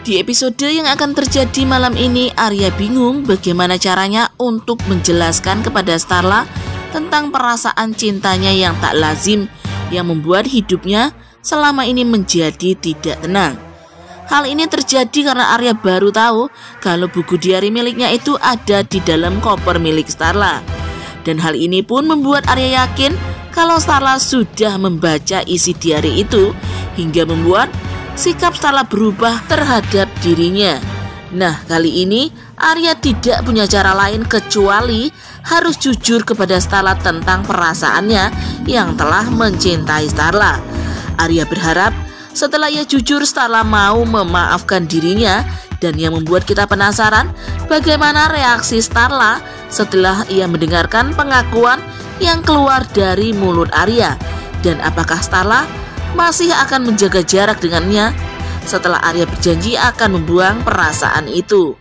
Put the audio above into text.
Di episode yang akan terjadi malam ini, Arya bingung bagaimana caranya untuk menjelaskan kepada Starla tentang perasaan cintanya yang tak lazim yang membuat hidupnya selama ini menjadi tidak tenang. Hal ini terjadi karena Arya baru tahu kalau buku diari miliknya itu ada di dalam koper milik Starla. Dan hal ini pun membuat Arya yakin kalau Starla sudah membaca isi diari itu hingga membuat sikap Starla berubah terhadap dirinya. Nah, kali ini Arya tidak punya cara lain kecuali harus jujur kepada Starla tentang perasaannya yang telah mencintai Starla. Arya berharap setelah ia jujur Starla mau memaafkan dirinya dan yang membuat kita penasaran bagaimana reaksi Starla setelah ia mendengarkan pengakuan yang keluar dari mulut Arya dan apakah Starla masih akan menjaga jarak dengannya setelah Arya berjanji akan membuang perasaan itu.